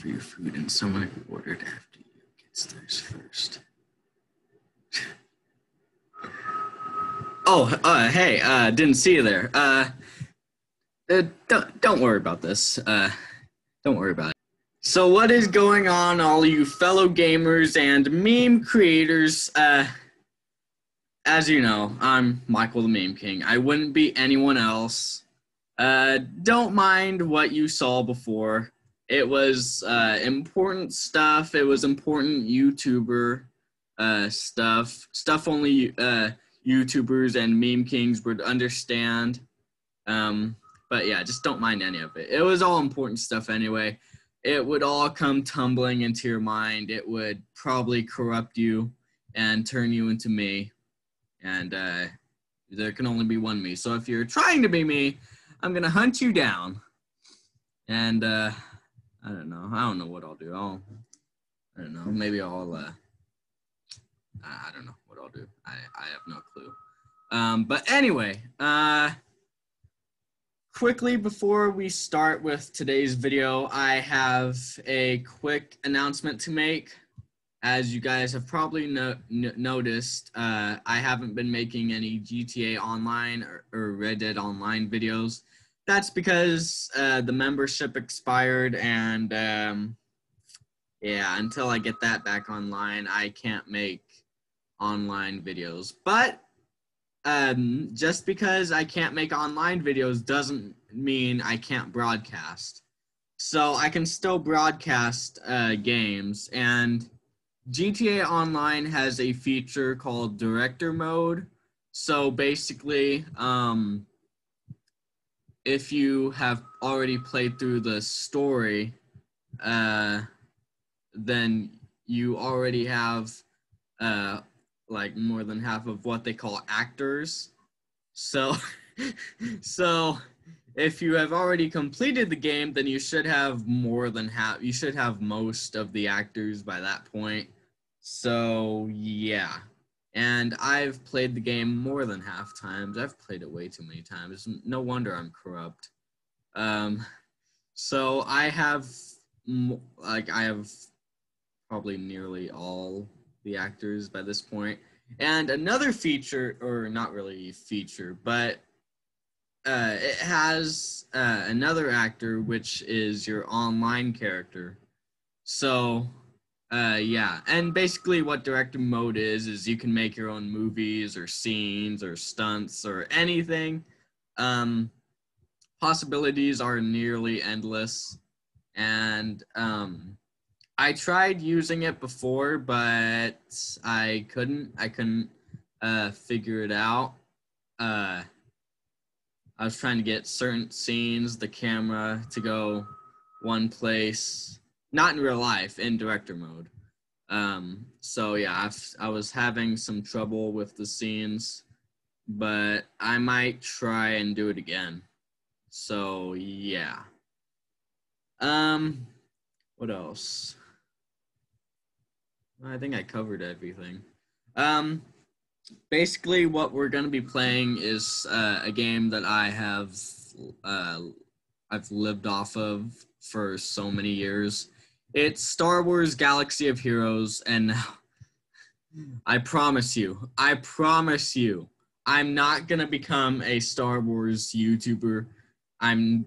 for your food and someone who ordered after you gets theirs first. oh, uh, hey, uh, didn't see you there. Uh, uh, don't, don't worry about this. Uh, don't worry about it. So, what is going on, all you fellow gamers and meme creators? Uh, as you know, I'm Michael the Meme King. I wouldn't be anyone else. Uh, don't mind what you saw before. It was uh, important stuff. It was important YouTuber uh, stuff. Stuff only uh, YouTubers and meme kings would understand. Um, but yeah, just don't mind any of it. It was all important stuff anyway. It would all come tumbling into your mind. It would probably corrupt you and turn you into me. And uh, there can only be one me. So if you're trying to be me, I'm gonna hunt you down. And uh, I don't know. I don't know what I'll do. I'll I don't know. Maybe I'll uh, I don't know what I'll do. I, I have no clue. Um, but anyway, uh, quickly before we start with today's video, I have a quick announcement to make. As you guys have probably no- noticed, uh, I haven't been making any GTA Online or, or Red Dead Online videos. That's because uh, the membership expired, and um, yeah, until I get that back online, I can't make online videos. But um, just because I can't make online videos doesn't mean I can't broadcast. So I can still broadcast uh, games, and GTA Online has a feature called Director Mode. So basically, um, if you have already played through the story, uh, then you already have uh, like more than half of what they call actors. So, so if you have already completed the game, then you should have more than half. You should have most of the actors by that point. So yeah, and I've played the game more than half times. I've played it way too many times. No wonder I'm corrupt. Um, so I have like I have probably nearly all the actors by this point. And another feature, or not really feature, but uh, it has uh, another actor, which is your online character. So, uh, yeah, and basically, what director mode is is you can make your own movies or scenes or stunts or anything. Um, possibilities are nearly endless, and um, I tried using it before, but I couldn't. I couldn't uh, figure it out. Uh, I was trying to get certain scenes, the camera to go one place, not in real life, in director mode. Um, so yeah, I've, I was having some trouble with the scenes, but I might try and do it again. So yeah. Um, what else? I think I covered everything. Um, basically, what we're going to be playing is uh, a game that I have uh, I've lived off of for so many years. It's Star Wars Galaxy of Heroes, and I promise you, I promise you, I'm not gonna become a Star Wars YouTuber. I'm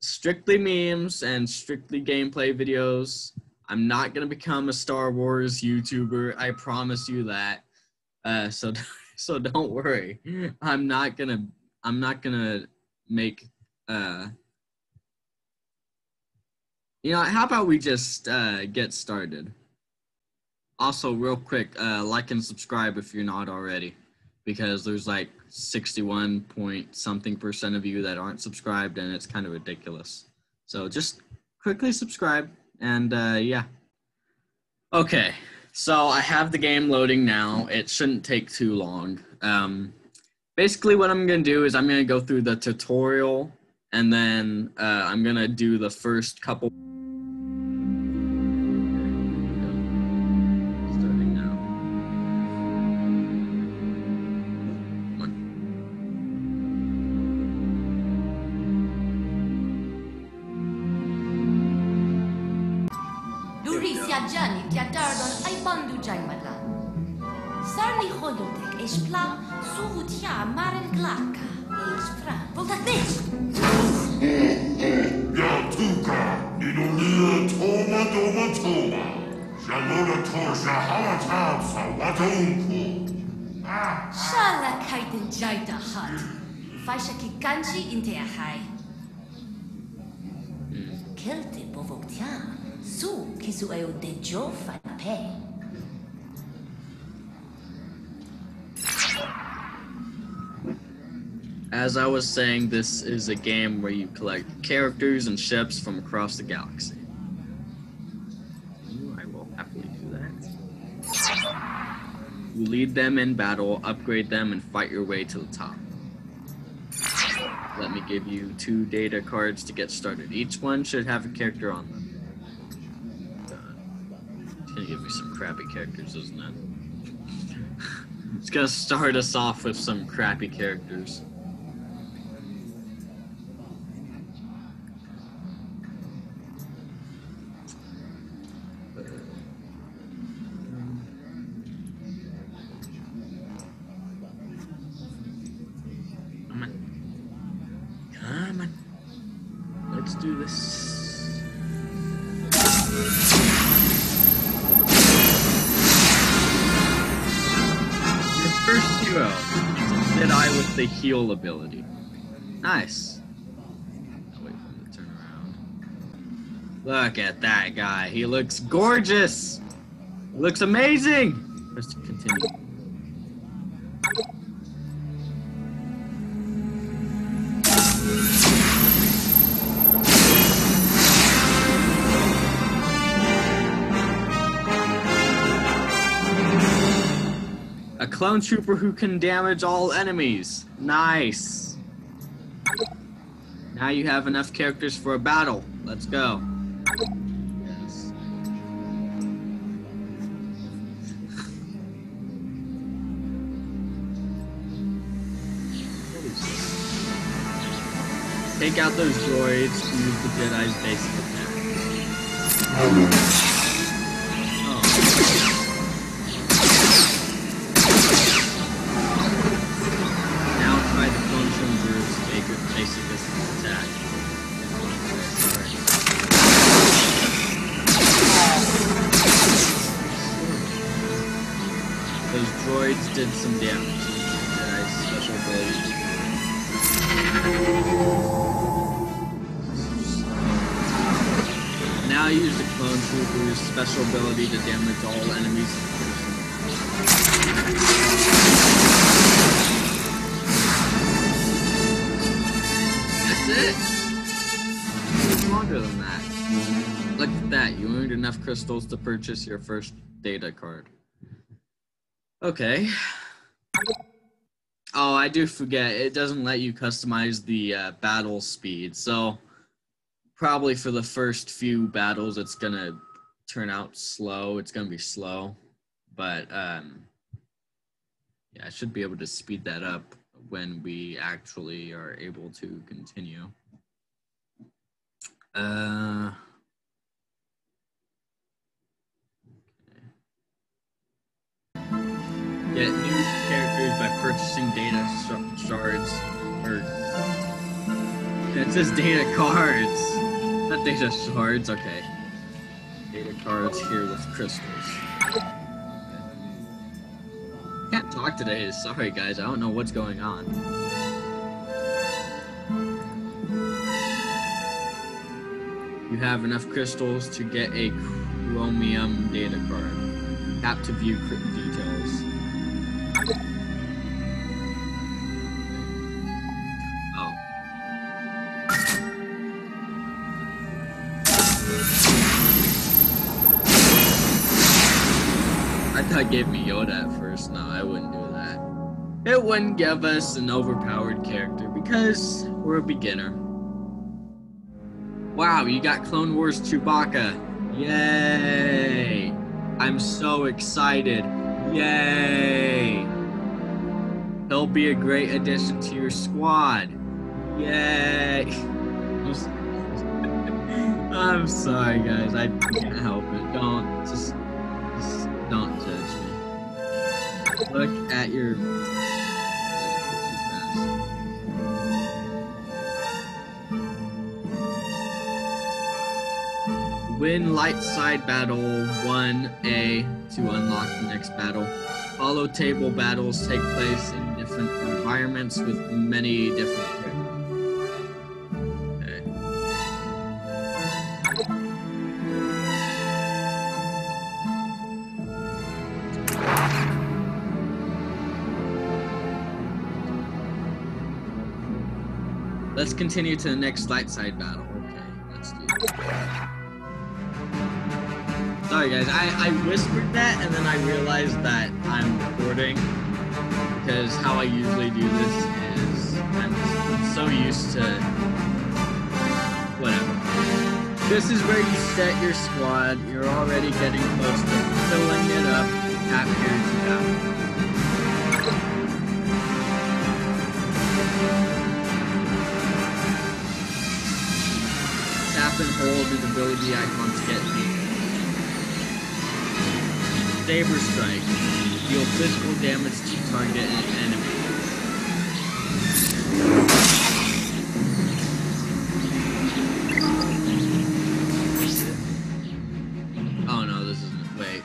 strictly memes and strictly gameplay videos. I'm not gonna become a Star Wars YouTuber. I promise you that. Uh, so so don't worry. I'm not gonna I'm not gonna make uh you know how about we just uh, get started also real quick uh, like and subscribe if you're not already because there's like 61 point something percent of you that aren't subscribed and it's kind of ridiculous so just quickly subscribe and uh, yeah. Okay, so I have the game loading now. It shouldn't take too long. Um, basically, what I'm going to do is I'm going to go through the tutorial and then uh, I'm going to do the first couple. يخدمتك اشبلا صوتي عمار القلاقة اشبرا بلدك ليش؟ يعطوكا نينونية توما دوما توما جلولة تورشا حوا تابسا واتونكو شالك هيدن جايدا هات فايشكي كانشي انت يا هاي كلتي بوفوكتيا سو كيسو ايو دي جوفا بي As I was saying, this is a game where you collect characters and ships from across the galaxy. I will happily do that. You lead them in battle, upgrade them, and fight your way to the top. Let me give you two data cards to get started. Each one should have a character on them. It's gonna give me some crappy characters, isn't it? it's gonna start us off with some crappy characters. Heal ability. Nice. I'll wait for him to turn around. Look at that guy. He looks gorgeous. He looks amazing. Let's continue. Clone trooper who can damage all enemies. Nice. Now you have enough characters for a battle. Let's go. Yes. Take out those droids use the Jedi's basic attack. It. Longer than that. Look at that. You earned enough crystals to purchase your first data card. Okay. Oh, I do forget. It doesn't let you customize the uh, battle speed. So, probably for the first few battles, it's going to turn out slow. It's going to be slow. But, um, yeah, I should be able to speed that up when we actually are able to continue. Uh, Get new characters by purchasing data sh- shards. Or it says data cards, not data shards. Okay, data cards here with crystals. Can't talk today. Sorry, guys. I don't know what's going on. You have enough crystals to get a chromium data card. Tap to view details. Oh. I thought gave me Yoda at first. No, I wouldn't do that. It wouldn't give us an overpowered character because we're a beginner. Wow, you got Clone Wars Chewbacca. Yay! I'm so excited. Yay! He'll be a great addition to your squad. Yay! I'm sorry, guys. I can't help it. Don't just Look at your. Win light side battle 1A to unlock the next battle. Holotable battles take place in different environments with many different Let's continue to the next light side battle. Okay, let's do. Sorry guys, I, I whispered that and then I realized that I'm recording because how I usually do this is I'm so used to whatever. This is where you set your squad. You're already getting close to filling it up. Tap here to Tap and hold the ability icon to get Saber Strike. Deal physical damage to target an enemy. Oh no, this isn't. Wait.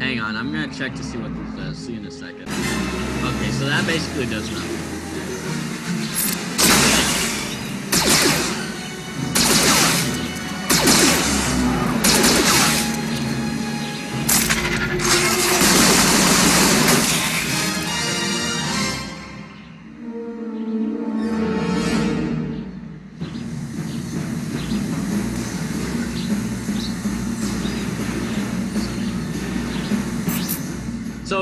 Hang on, I'm gonna check to see what this does. See you in a second. Okay, so that basically does nothing.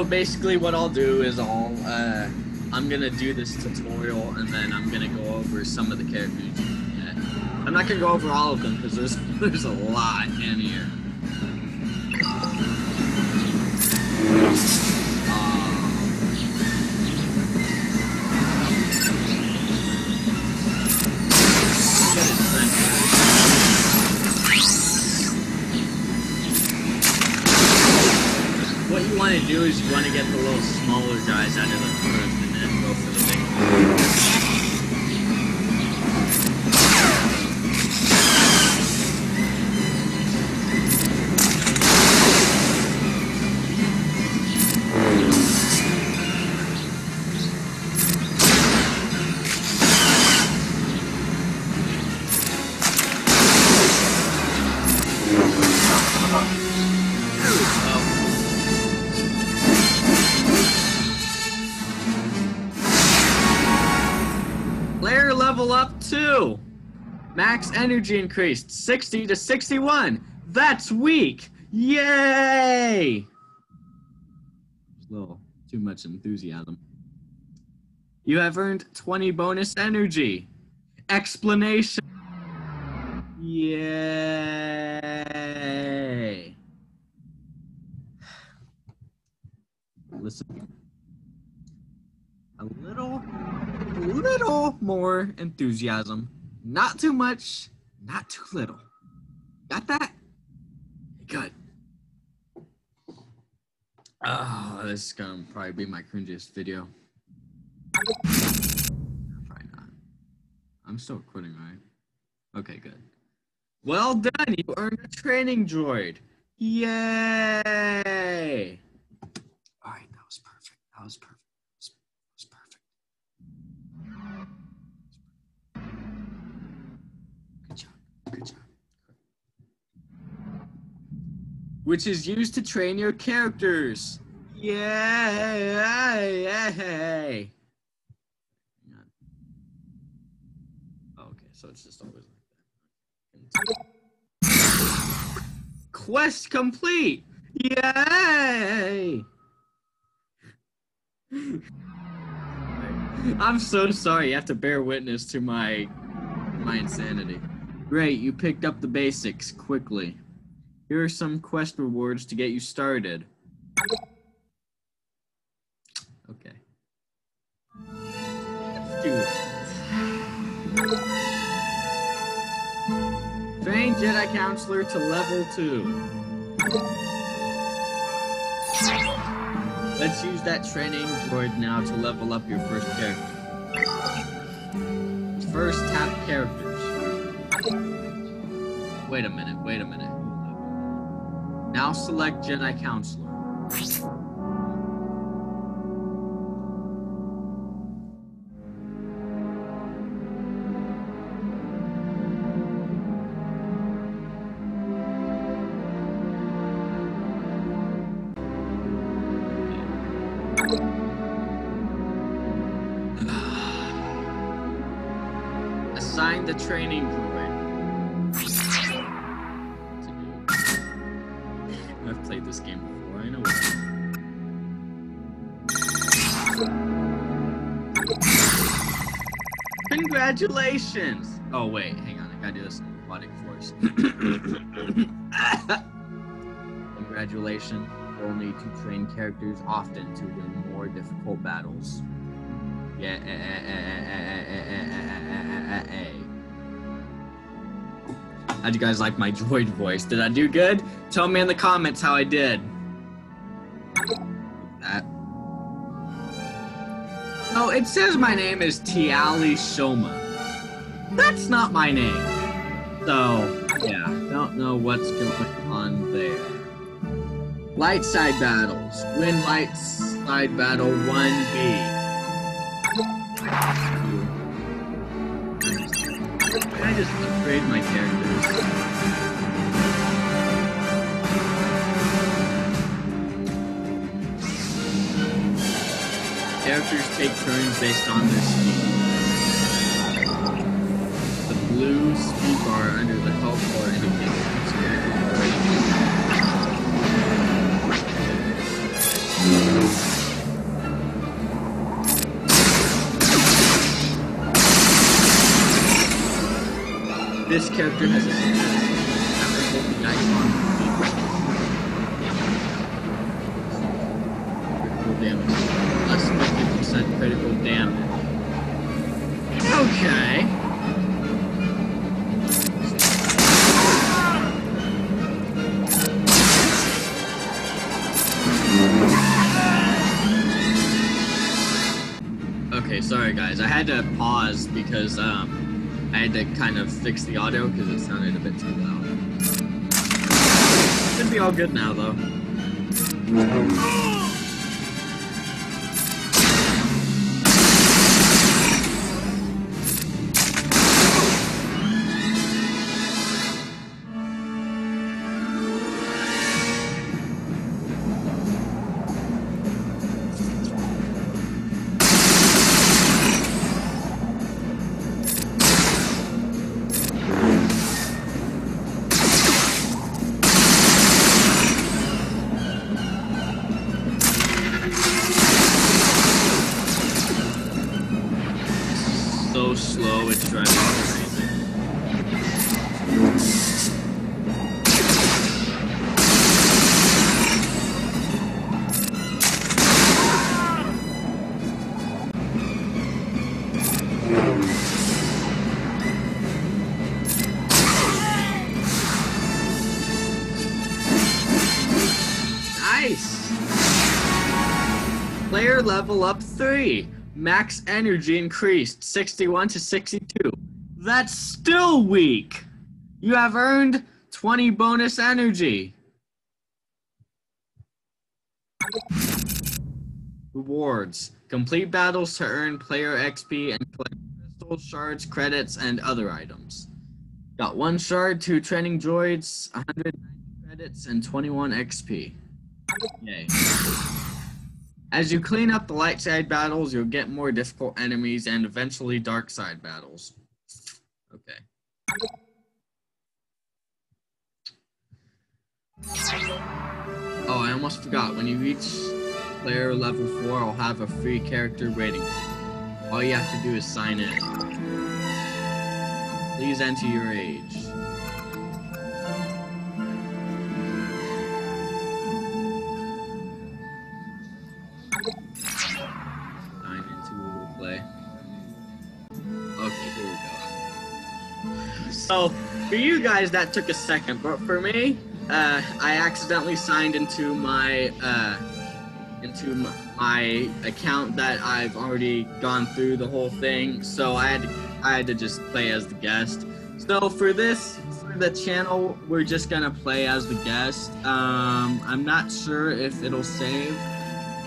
Basically what I'll do is I'll, uh, I'm gonna do this tutorial and then I'm gonna go over some of the characters. I'm not gonna go over all of them because there's, there's a lot in here. Energy increased 60 to 61. That's weak. Yay! A little too much enthusiasm. You have earned 20 bonus energy. Explanation. Yay. Listen. A little a little more enthusiasm. Not too much, not too little. Got that? Good. Oh, this is gonna probably be my cringiest video. Probably not. I'm still recording, right? Okay, good. Well done. You earned a training droid. Yay! All right, that was perfect. That was perfect. Which is used to train your characters. Hang. Oh, okay, so it's just always like that. Quest complete! Yay! I'm so sorry. You have to bear witness to my my insanity. Great, you picked up the basics quickly. Here are some quest rewards to get you started. Okay. Let's do it. Train Jedi Counselor to level 2. Let's use that training droid now to level up your first character. First, tap characters. Wait a minute, wait a minute. Now select Jedi Counselor. Assign the training droid. Congratulations! Oh wait, hang on, I gotta do this in robotic voice. Congratulations. You'll need to train characters often to win more difficult battles. Yeah. How'd you guys like my droid voice? Did I do good? Tell me in the comments how I did. It says my name is Tiali Soma. That's not my name. So, yeah, don't know what's going on there. Light side battles. Win light side battle 1B. Can I just upgrade my characters? Characters take turns based on their speed. The blue speed bar under the health bar indicates. This character has a guys. I had to pause because um I had to kind of fix the audio because it sounded a bit too loud. Should be all good now though. Level up 3. Max energy increased 61 to 62. That's still weak. You have earned 20 bonus energy. Rewards. Complete battles to earn player XP and collect crystals, shards, credits, and other items. Got one shard, two training droids, 190 credits, and 21 XP. Yay. As you clean up the light side battles, you'll get more difficult enemies and eventually dark side battles. Okay. Oh, I almost forgot. When you reach player level 4, I'll have a free character rating sheet. All you have to do is sign in. Please enter your age. So for you guys, that took a second, but for me, uh, I accidentally signed into my uh, into my, my account that I've already gone through the whole thing. So I had to, I had to just play as the guest. So for this for the channel, we're just gonna play as the guest. Um, I'm not sure if it'll save.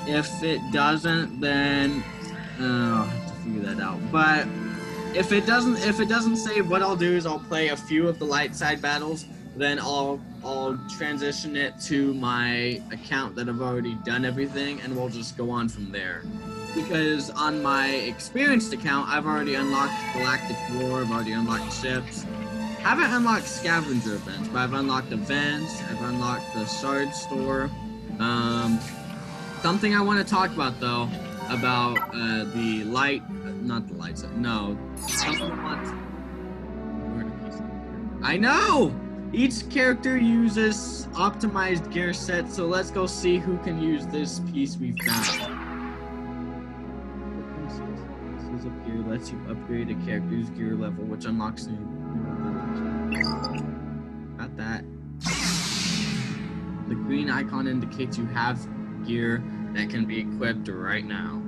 If it doesn't, then uh, I'll have to figure that out. But if it doesn't if it doesn't save, what I'll do is I'll play a few of the light side battles. Then I'll I'll transition it to my account that I've already done everything, and we'll just go on from there. Because on my experienced account, I've already unlocked Galactic War, I've already unlocked ships. Haven't unlocked scavenger events, but I've unlocked events. I've unlocked the shard store. Um, something I want to talk about though, about uh, the light, not the lights. No, I know. Each character uses optimized gear set, so let's go see who can use this piece we found. Pieces of gear lets you upgrade a character's gear level, which unlocks new. Got that. The green icon indicates you have gear that can be equipped right now.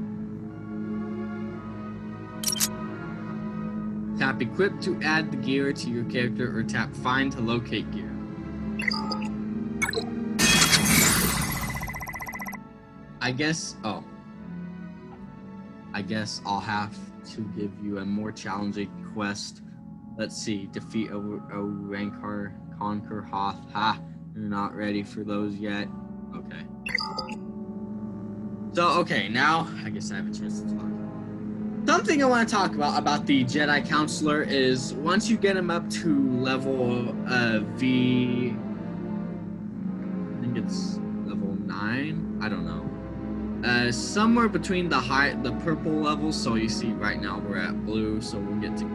Tap equip to add the gear to your character or tap find to locate gear. I guess, oh. I guess I'll have to give you a more challenging quest. Let's see, defeat a, a Rancor, conquer Hoth. Ha, you're not ready for those yet. Okay. So, okay, now I guess I have a chance to talk. Something I want to talk about about the Jedi Counselor is once you get him up to level uh, V, I think it's level nine. I don't know. Uh, somewhere between the high, the purple levels. So you see, right now we're at blue, so we'll get to.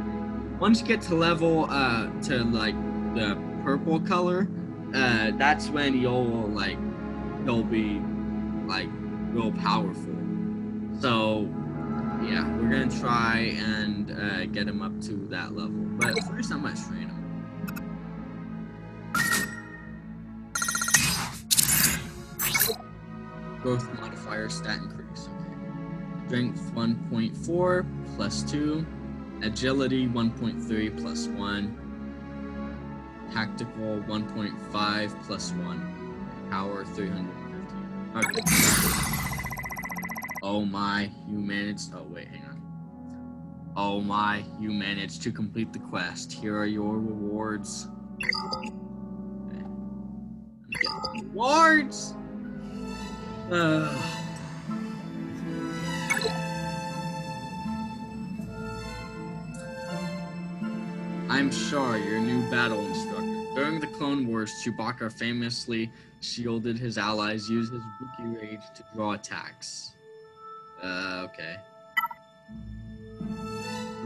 Once you get to level uh, to like the purple color, uh, that's when you'll like you'll be like real powerful. So yeah, we're gonna try and uh, get him up to that level. But first, I'm gonna train him. Growth modifier stat increase. Okay. Strength 1.4 plus 2. Agility 1.3 plus 1. Tactical 1.5 plus 1. Power 315. Okay. Oh my, you managed. Oh, wait, hang on. Oh my, you managed to complete the quest. Here are your rewards. Okay. Rewards! Ugh. I'm Shar, your new battle instructor. During the Clone Wars, Chewbacca famously shielded his allies, used his Wookiee rage to draw attacks. Uh, okay.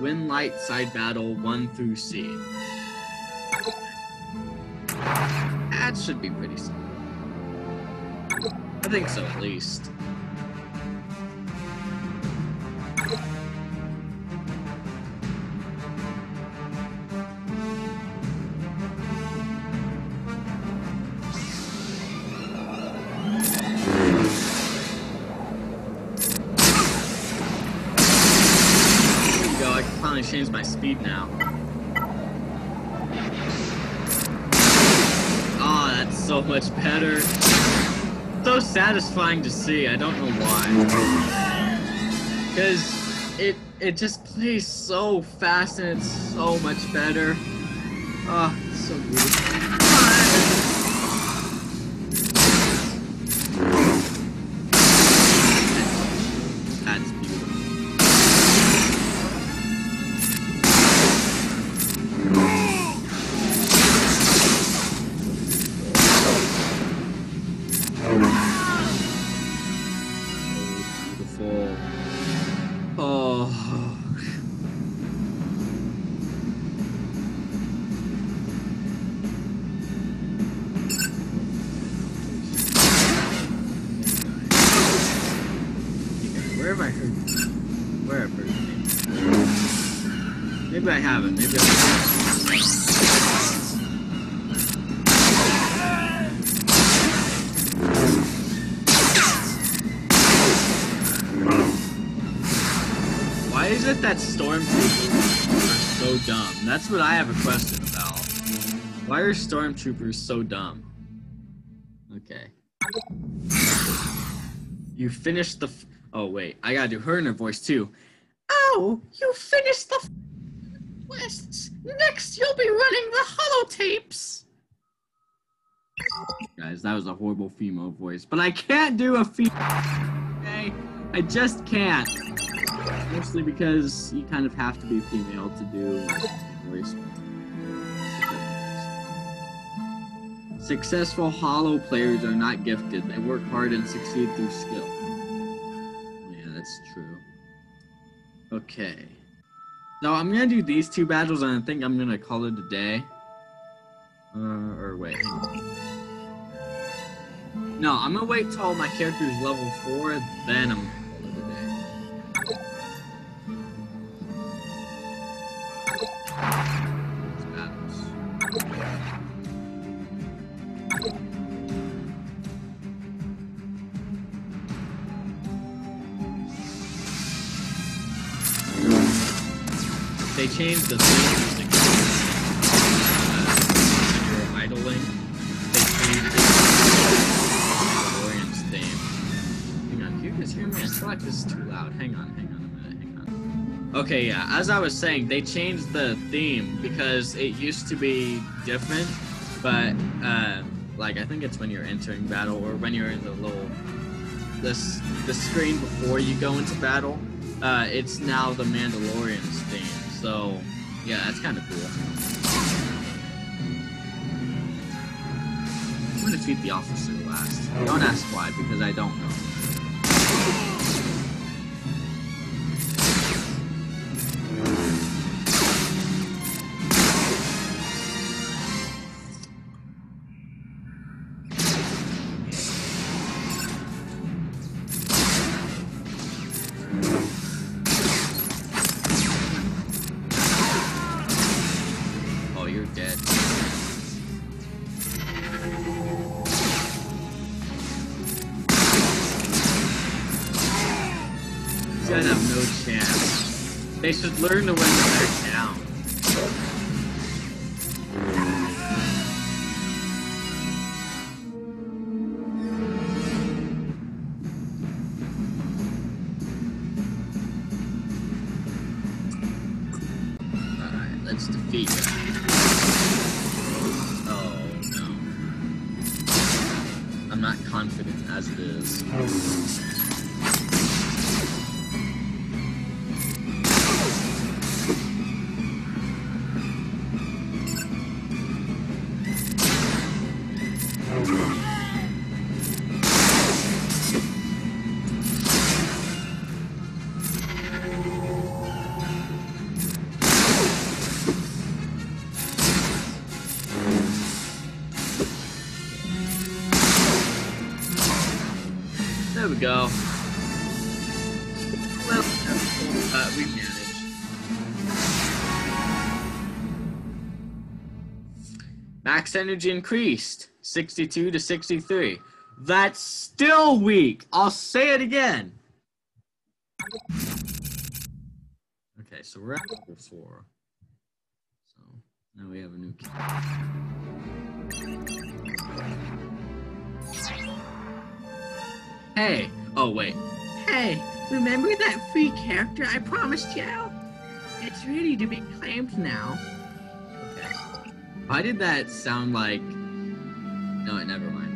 Win light side battle 1 through C. That should be pretty simple. I think so, at least. Change my speed now. Oh, that's so much better. So satisfying to see, I don't know why. Because it it just plays so fast and it's so much better. Ah, it's so beautiful. Maybe I haven't. Maybe I. Why is it that stormtroopers are so dumb? That's what I have a question about. Why are stormtroopers so dumb? Okay. You finished the. Oh wait, I gotta do her in her voice too. Oh, you finished the Next, you'll be running the holotables. Guys, that was a horrible female voice, but I can't do a female. Okay, I just can't. Mostly because you kind of have to be female to do voice. Successful hollow players are not gifted. They work hard and succeed through skill. Yeah, that's true. Okay. So I'm gonna do these two battles and I think I'm gonna call it a day. Uh, or wait. No, I'm gonna wait till my character's level 4, then I'm Changed the theme music. Uh, when you're idling, they changed it to theme. Hang on, can you guys hear me? I feel like this is too loud. Hang on, hang on a minute, hang on. Okay, yeah, as I was saying, they changed the theme because it used to be different, but, uh, like, I think it's when you're entering battle or when you're in the little, this, the screen before you go into battle, uh, it's now the Mandalorian's theme. So, yeah, that's kind of cool. I'm gonna defeat the officer last. Don't ask why, because I don't know. Learn to when they're down. Alright, let's defeat. Oh no. I'm not confident as it is. Energy increased 62 to 63. That's still weak. I'll say it again. Okay, so we're at level four. So now we have a new Hey. Oh, wait. Hey, remember that free character I promised you? It's ready to be claimed now. Why did that sound like. No, it never mind.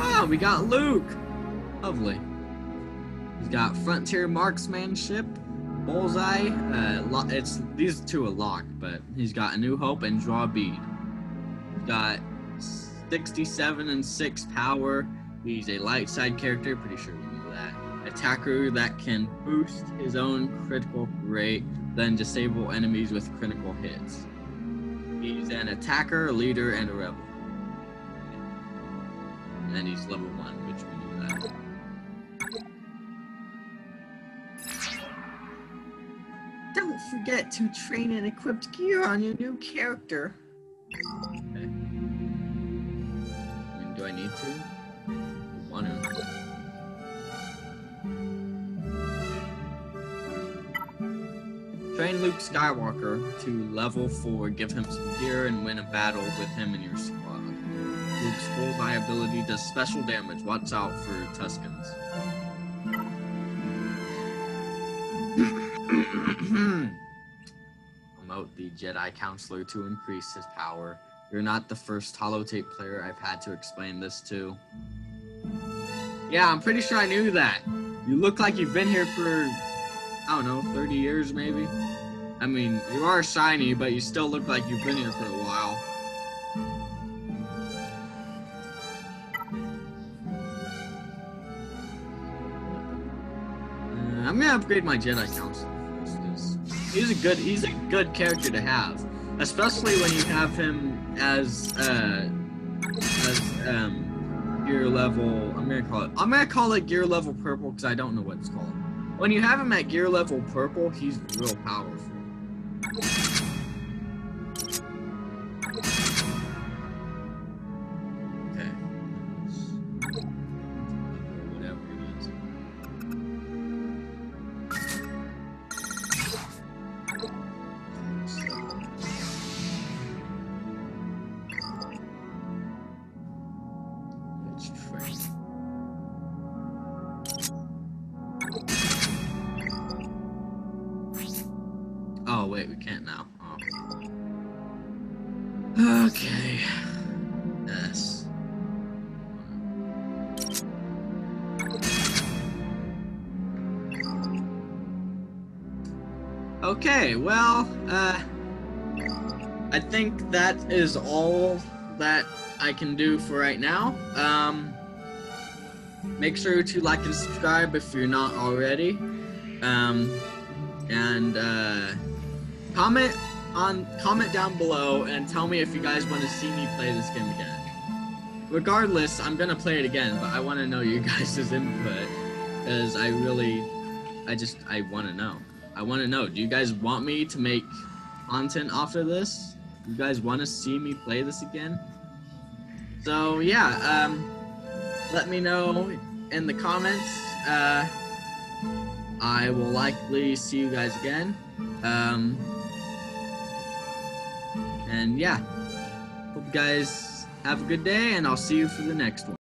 Oh, we got Luke! Lovely. He's got Frontier Marksmanship, Bullseye. Uh, it's these two are locked, but he's got A New Hope and Draw Bead. He's got 67 and 6 power. He's a light side character, pretty sure we know that. Attacker that can boost his own critical rate, then disable enemies with critical hits. He's an attacker, a leader, and a rebel. and he's level one, which we knew that. Don't forget to train and equip gear on your new character. Okay. I mean, do I need to? Train Luke Skywalker to level 4, give him some gear, and win a battle with him in your squad. Luke's bullseye ability does special damage. Watch out for Tuskens. Promote the Jedi Consular to increase his power. You're not the first holotable player I've had to explain this to. Yeah, I'm pretty sure I knew that. You look like you've been here for, I don't know, 30 years maybe? I mean, you are shiny, but you still look like you've been here for a while. Uh, I'm gonna upgrade my Jedi Consular he's a good he's a good character to have, especially when you have him as uh as um gear level. I'm gonna call it I'm gonna call it gear level purple because I don't know what it's called. When you have him at gear level purple, he's real powerful. Okay, well, uh, I think that is all that I can do for right now. Um, make sure to like and subscribe if you're not already. Um, and uh, comment on comment down below and tell me if you guys want to see me play this game again. Regardless, I'm gonna play it again, but I want to know you guys' input because I really, I just I want to know. I want to know. Do you guys want me to make content off of this? You guys want to see me play this again? So yeah, um, let me know in the comments. Uh, I will likely see you guys again. Um, and yeah, hope you guys have a good day, and I'll see you for the next one.